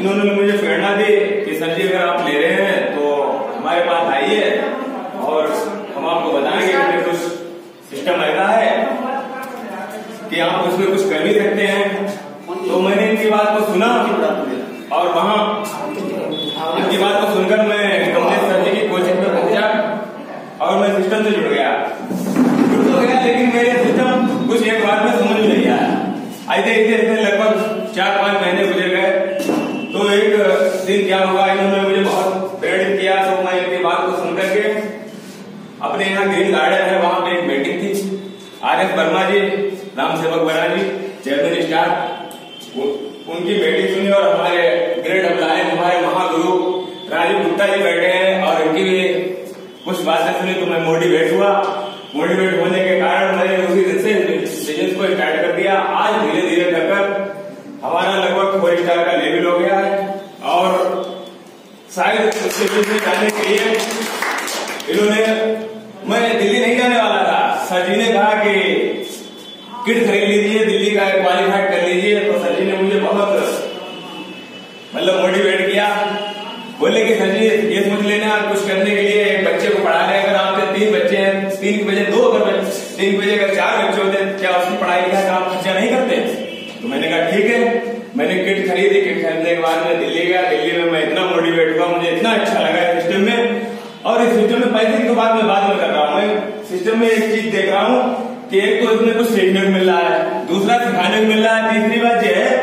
इन्होंने मुझे प्रेरणा दी कि सर जी, अगर आप ले रहे हैं तो हमारे पास आइए और हम आपको बताएँगे कि कुछ सिस्टम ऐसा है कि आप उसमें कुछ कर भी सकते हैं। तो मैंने इनकी बात को सुना और वहाँ इनकी बात को सुनकर मैं कमलेश सर जी की कोचिंग में पहुँचा और मैं सिस्टम से जुड़ गया। जुड़ तो गया, लेकिन मेरे सिस्टम कुछ एक बात में समझ नहीं आया। ऐसे ऐसे ऐसे लगभग चार पाँच महीने गुजर गए। तो एक दिन क्या हुआ? इन्होंने मुझे बहुत प्रेरित किया। तो मैं इनकी बात को सुनकर के अपने यहाँ ग्रीन गार्डन है, वहाँ पे एक मीटिंग थी। R S Verma ji Ram Sevak Verma ji chairman star उनकी मीटिंग सुनी और हमारे बातें सुनी तो मैं मोटिवेट हुआ। मोटिवेट होने के कारण मैंने उसी दिन से बिज़नेस को स्टार्ट कर दिया। आज धीरे धीरे कर कर हमारा लगभग फोर स्टार का लेवल हो गया है। और शायद उसके जाने के लिए इन्होंने, मैं दिल्ली नहीं जाने वाला था। सर ने कहा कि किट खरीद लीजिए, दिल्ली का क्वालिफाइड कर लीजिए। तो सर ने मुझे बहुत मतलब मोटिवेट किया। बोले कि सर जी, ये समझ लेना कुछ करने के लिए एक बच्चे को पढ़ा रहे अगर आपके तीन बच्चे हैं, तीन की बजे दो अगर तीन की बजे अगर चार बच्चे होते क्या उसकी पढ़ाई लिखाई का आप खर्चा नहीं करते? तो मैंने कहा, ठीक है। मैंने किट खरीदी, किट खरीदने के बाद में दिल्ली गया। दिल्ली में मैं इतना मोटिवेट हुआ, मुझे इतना अच्छा लगा इस सिस्टम में। और इस सिस्टम में पैसे की बात मैं बाद में कर रहा हूँ। मैं सिस्टम में एक चीज़ देख रहा हूँ कि एक तो इसमें कुछ सीखने को मिल रहा है, दूसरा सिखाने को मिल रहा है, तीसरी बात यह है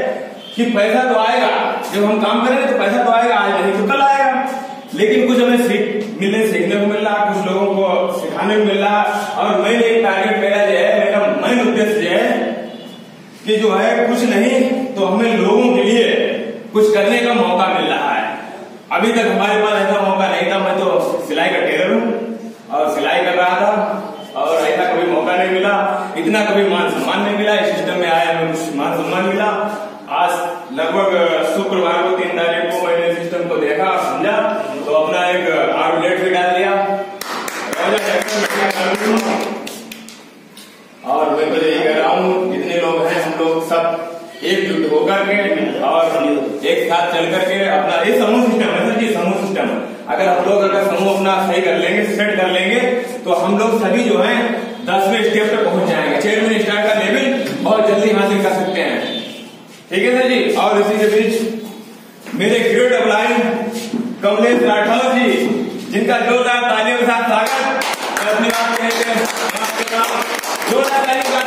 कि पैसा तो आएगा। जब हम काम करेंगे तो पैसा तो आएगा आज नहीं तो लेकिन कुछ हमें सीख मिलने सीखने को मिल रहा कुछ लोगों को सिखाने को मिल। रहा और मेन एक टारगेट मेरा जो है, मेरा मेन उद्देश्य है कि जो है कुछ नहीं तो हमें लोगों के लिए कुछ करने का मौका मिल रहा है। अभी तक हमारे पास ऐसा मौका नहीं था, मैं तो सिलाई का टेलर हूँ और सिलाई कर रहा था और ऐसा कभी मौका नहीं मिला, इतना कभी मान सम्मान नहीं मिला, इस सिस्टम में आया हमें कुछ मान सम्मान मिला। आज लगभग शुक्रवार को, तीन तारीख को मैंने सिस्टम को देखा, समझा। तो अपना एक आउटलेट भी डाल दिया। और मैं तो यही कह रहा हूँ, जितने लोग हैं, हम लोग सब एकजुट होकर के और एक साथ चल करके अपना ये समूह सिस्टम है, सर जी, समूह सिस्टम अगर हम लोग अगर समूह अपना सही कर लेंगे सेट कर लेंगे तो हम लोग सभी जो है, दसवें स्टेप तक पहुँच जाएँगे। चेयरमैन स्टार का लेवल बहुत जल्दी हासिल कर सकते हैं। ठीक है, सर जी? और इसी के बीच मेरे ग्रेट अप्लाइन कमलेश राठौर जी जिनका जोरदार तालियों के साथ स्वागत। जोरदार तालियों का